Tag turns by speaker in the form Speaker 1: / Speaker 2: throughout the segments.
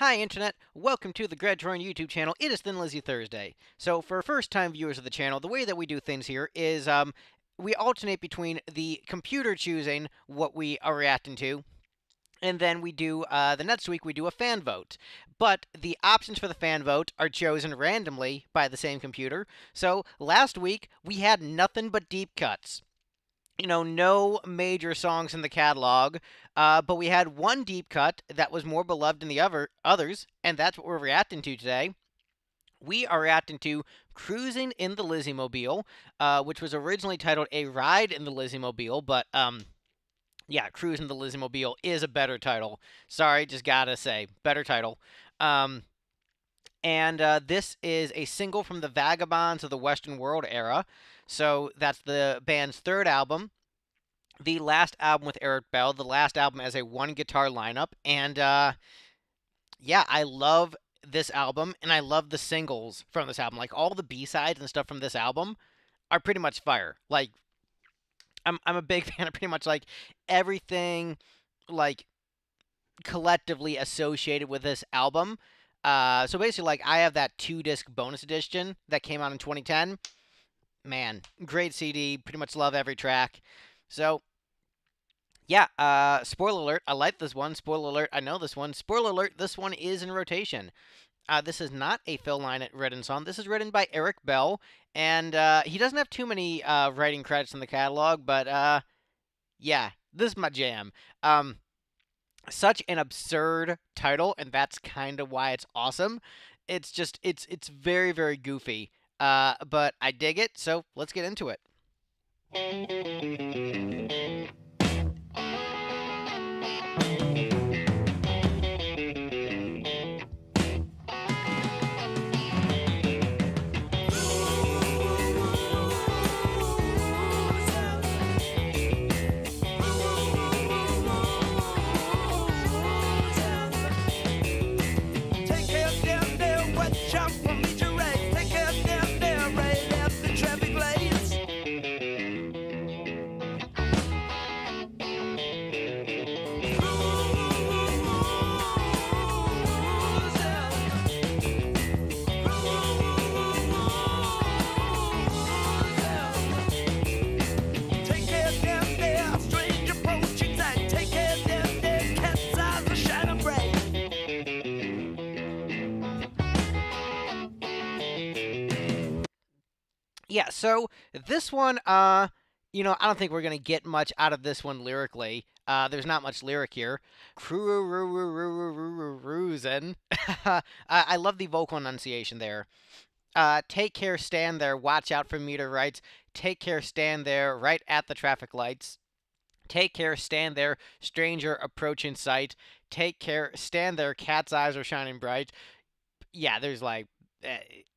Speaker 1: Hi, Internet. Welcome to the Greg Troyan YouTube channel. It is Thin Lizzy Thursday. So, for first time viewers of the channel, the way that we do things here is um, we alternate between the computer choosing what we are reacting to, and then we do, uh, the next week, we do a fan vote. But the options for the fan vote are chosen randomly by the same computer. So, last week, we had nothing but deep cuts you know, no major songs in the catalog, uh, but we had one deep cut that was more beloved than the other others, and that's what we're reacting to today. We are reacting to Cruising in the Lizzy Mobile, uh, which was originally titled A Ride in the Lizzy Mobile, but um, yeah, Cruising the Lizzy Mobile is a better title. Sorry, just gotta say, better title. Um, and uh, this is a single from the Vagabonds of the Western World era. So that's the band's third album, the last album with Eric Bell, the last album as a one guitar lineup. And uh, yeah, I love this album and I love the singles from this album. Like all the B sides and stuff from this album are pretty much fire. Like, I'm, I'm a big fan of pretty much like everything, like collectively associated with this album. Uh, so basically, like I have that two disc bonus edition that came out in 2010 man, great CD. Pretty much love every track. So, yeah, uh, spoiler alert. I like this one. Spoiler alert. I know this one. Spoiler alert. This one is in rotation. Uh, this is not a Phil Lynott written song. This is written by Eric Bell, and uh, he doesn't have too many uh, writing credits in the catalog, but uh, yeah, this is my jam. Um, such an absurd title, and that's kind of why it's awesome. It's just it's it's very very goofy. Uh, but I dig it, so let's get into it. Yeah, so this one, uh, you know, I don't think we're gonna get much out of this one lyrically. Uh, there's not much lyric here. Cruising. I love the vocal enunciation there. Uh, take care, stand there, watch out for meter rights. Take care, stand there, right at the traffic lights. Take care, stand there, stranger approaching sight. Take care, stand there, cat's eyes are shining bright. Yeah, there's like,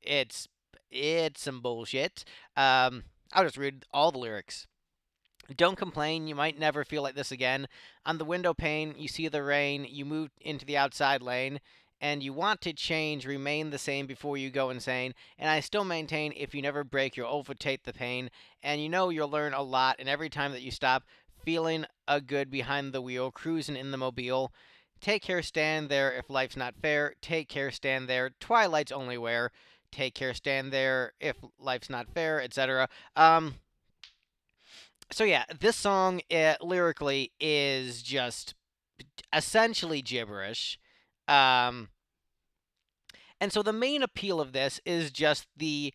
Speaker 1: it's it's some bullshit. Um, I'll just read all the lyrics. Don't complain, you might never feel like this again. On the window pane, you see the rain, you move into the outside lane, and you want to change, remain the same before you go insane. And I still maintain if you never break, you'll overtake the pain. And you know you'll learn a lot, and every time that you stop, feeling a good behind the wheel, cruising in the mobile. Take care, stand there if life's not fair. Take care, stand there. Twilight's only wear take care, stand there if life's not fair, etc. Um, so yeah, this song it, lyrically is just essentially gibberish. Um, and so the main appeal of this is just the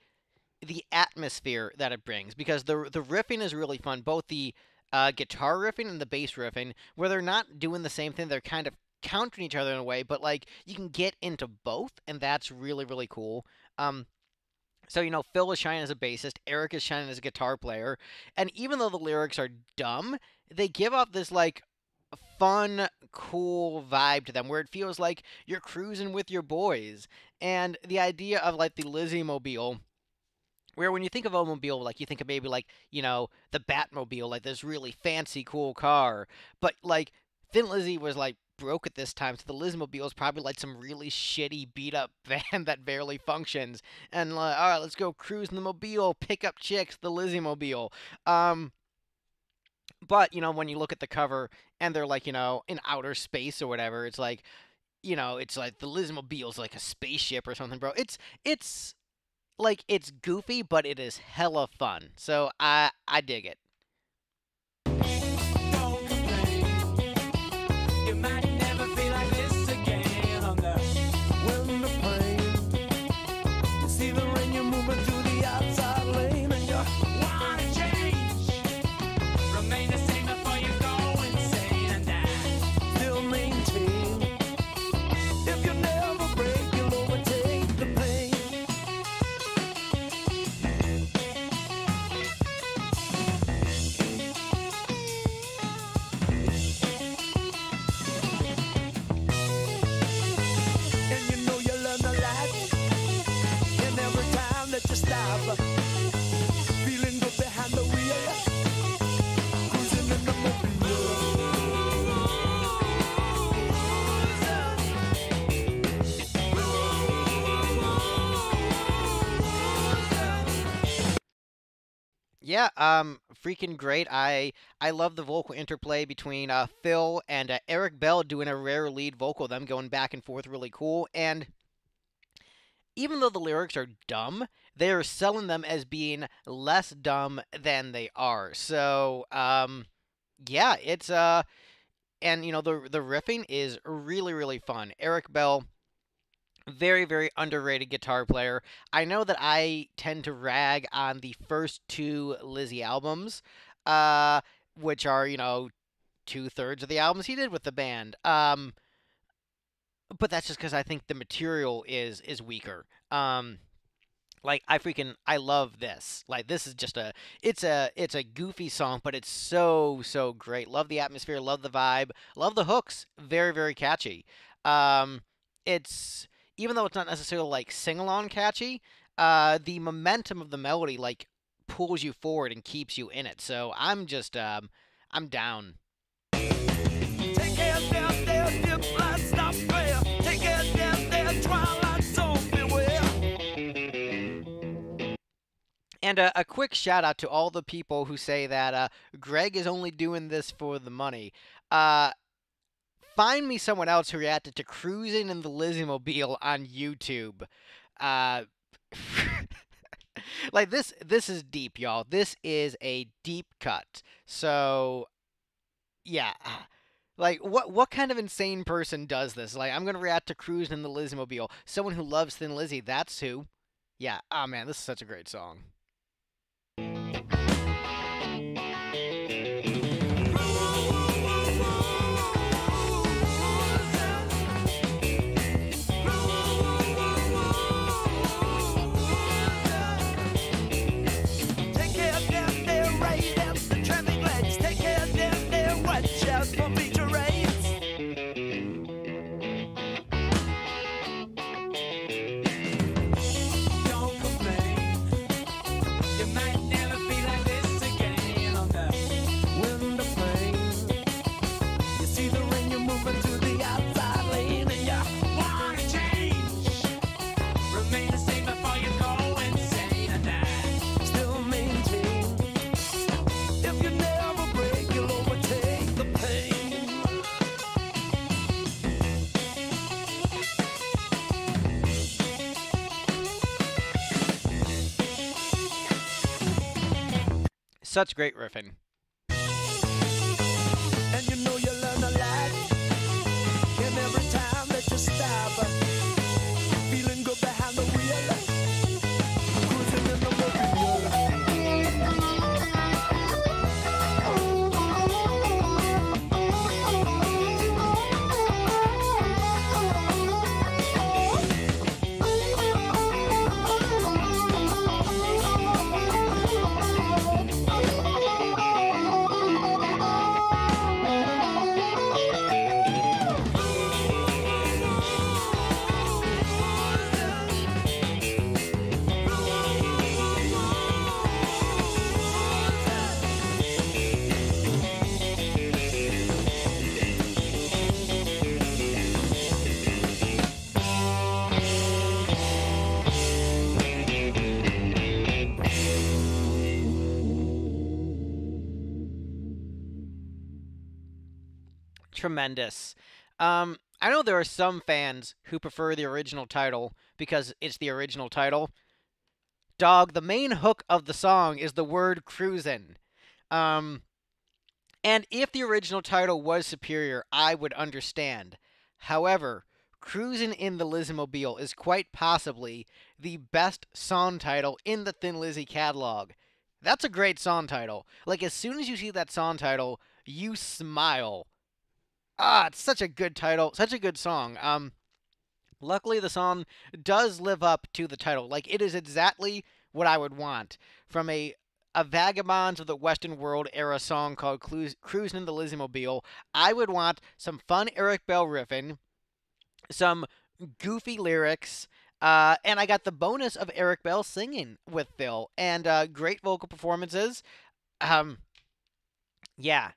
Speaker 1: the atmosphere that it brings because the the riffing is really fun, both the uh, guitar riffing and the bass riffing, where they're not doing the same thing. They're kind of countering each other in a way, but like you can get into both, and that's really really cool. Um, so you know, Phil is shining as a bassist, Eric is shining as a guitar player, and even though the lyrics are dumb, they give off this like fun, cool vibe to them where it feels like you're cruising with your boys. And the idea of like the Lizzy Mobile where when you think of a mobile, like you think of maybe like, you know, the Batmobile, like this really fancy, cool car. But like Thin Lizzy was like broke at this time, so the Lizmobile is probably like some really shitty beat up van that barely functions. And like, all right, let's go cruise in the mobile, pick up chicks, the Lizzy Mobile. Um, but you know, when you look at the cover and they're like, you know, in outer space or whatever, it's like you know, it's like the Lizmobile's like a spaceship or something, bro. It's it's like it's goofy, but it is hella fun. So I I dig it. Yeah, um, freaking great. I I love the vocal interplay between uh, Phil and uh, Eric Bell doing a rare lead vocal, them going back and forth, really cool. And even though the lyrics are dumb, they are selling them as being less dumb than they are. So, um, yeah, it's uh, and you know the the riffing is really really fun. Eric Bell very, very underrated guitar player. I know that I tend to rag on the first two lizzy albums, uh, which are, you know, two thirds of the albums he did with the band. Um, but that's just because I think the material is is weaker. Um, like I freaking I love this. Like this is just a it's a it's a goofy song, but it's so so great. Love the atmosphere, love the vibe, love the hooks. Very very catchy. Um, it's even though it's not necessarily like sing along catchy, uh, the momentum of the melody like pulls you forward and keeps you in it. So I'm just um, I'm down. And a, a, quick shout out to all the people who say that uh, Greg is only doing this for the money. Uh, find me someone else who reacted to cruising in the Lizzymobile on YouTube. Uh, like this, this is deep, y'all. This is a deep cut. So, yeah. Like what what kind of insane person does this? Like I'm gonna react to cruising in the Lizzymobile. Someone who loves Thin Lizzy, that's who. Yeah. Oh man, this is such a great song. Such great riffing. Tremendous. Um, I know there are some fans who prefer the original title because it's the original title. Dog, the main hook of the song is the word cruisin'. Um, and if the original title was superior, I would understand. However, Cruisin' in the Lizzy-Mobile is quite possibly the best song title in the Thin Lizzy catalog. That's a great song title. Like, as soon as you see that song title, you smile. Ah, it's such a good title, such a good song. Um, luckily, the song does live up to the title. Like, it is exactly what I would want from a a Vagabonds of the Western World era song called Cruising in the Lizzy-Mobile. I would want some fun Eric Bell riffing, some goofy lyrics, uh, and I got the bonus of Eric Bell singing with Phil and uh, great vocal performances. Um, yeah,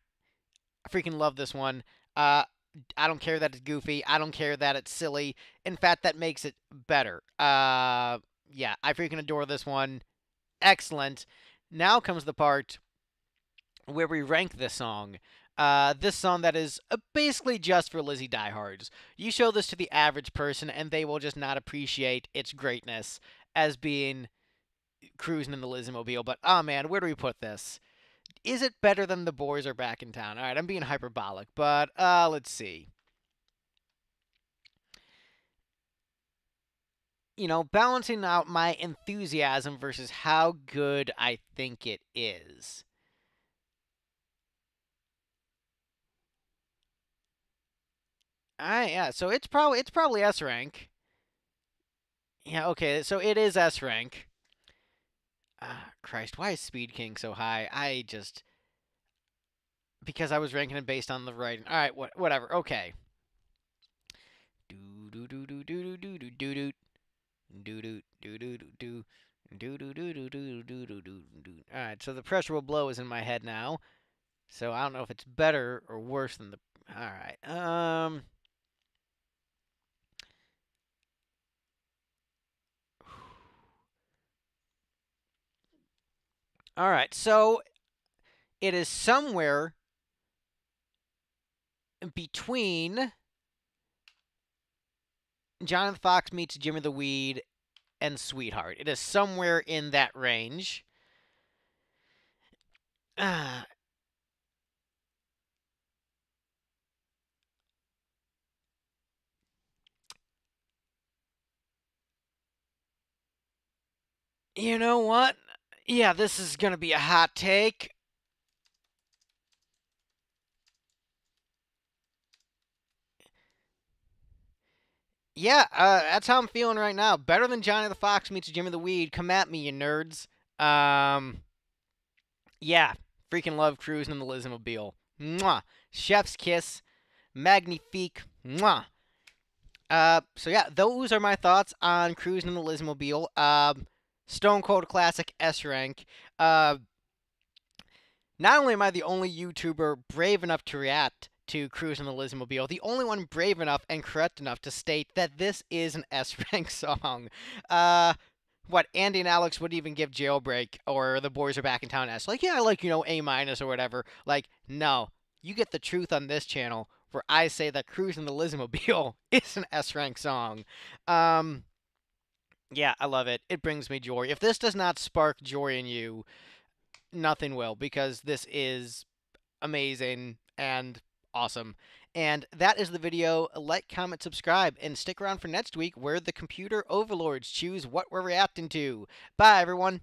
Speaker 1: I freaking love this one. Uh, I don't care that it's goofy. I don't care that it's silly. In fact, that makes it better. Uh, yeah, I freaking adore this one. Excellent. Now comes the part where we rank this song. Uh, this song that is uh, basically just for Lizzy diehards. You show this to the average person, and they will just not appreciate its greatness as being cruising in the Lizzy-Mobile. But, oh man, where do we put this? Is it better than the boys are back in town? All right, I'm being hyperbolic, but uh, let's see. You know, balancing out my enthusiasm versus how good I think it is. Ah, yeah. So it's probably it's probably S rank. Yeah. Okay. So it is S rank. Ah, Christ, why is Speed King so high? I just because I was ranking it based on the writing. All right. What? Whatever. Okay. Do do do do do do do do do do do do do do do. Do do do do do do do do. All right, so the pressure will blow is in my head now. So I don't know if it's better or worse than the. All right. Um. All right, so it is somewhere between Johnny the Fox meets Jimmy the Weed and Sweetheart. It is somewhere in that range. Uh, you know what? Yeah, this is going to be a hot take. Yeah, uh, that's how I'm feeling right now. Better than Johnny the Fox meets Jimmy the Weed. Come at me, you nerds. Um, yeah, freaking love cruising in the Lizzy-Mobile. Mwah. Chef's kiss. Magnifique. Mwah. Uh, so yeah, those are my thoughts on cruising in the Lizzy-Mobile. Um, Stone Cold Classic S rank. Uh, not only am I the only YouTuber brave enough to react to Cruise in the Lizzy-Mobile, the only one brave enough and correct enough to state that this is an S rank song. Uh, what Andy and Alex would even give Jailbreak or The Boys Are Back in Town S. Like, yeah, I like, you know, A minus or whatever. Like, no. You get the truth on this channel where I say that Cruise in the Lizzy-Mobile is an S rank song. Um, yeah, I love it. It brings me joy. If this does not spark joy in you, nothing will, because this is amazing and awesome. And that is the video. Like, comment, subscribe, and stick around for next week where the computer overlords choose what we're reacting to. Bye, everyone.